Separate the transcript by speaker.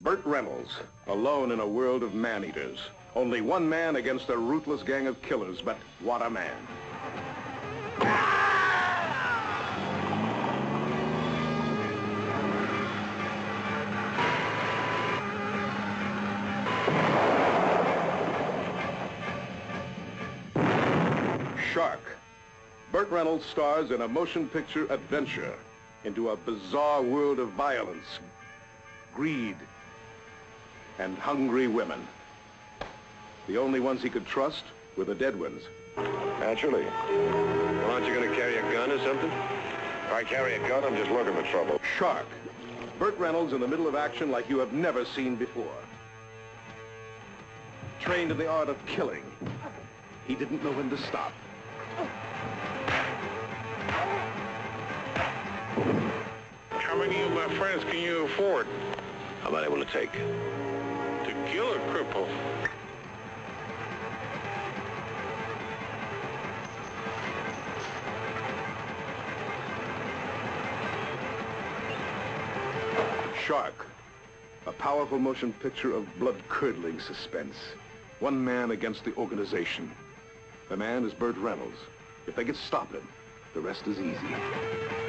Speaker 1: Burt Reynolds, alone in a world of man-eaters. Only one man against a ruthless gang of killers, but what a man. Shark. Burt Reynolds stars in a motion picture adventure into a bizarre world of violence, greed, and hungry women. The only ones he could trust were the dead ones.
Speaker 2: Naturally. Well, aren't you going to carry a gun or something? If I carry a gun, I'm just looking for trouble.
Speaker 1: Shark. Burt Reynolds in the middle of action like you have never seen before. Trained in the art of killing. He didn't know when to stop.
Speaker 3: How many of my friends can you afford
Speaker 2: How about able to take?
Speaker 3: to kill a cripple?
Speaker 1: Shark. A powerful motion picture of blood-curdling suspense. One man against the organization. The man is Burt Reynolds. If they can stop him, the rest is easy.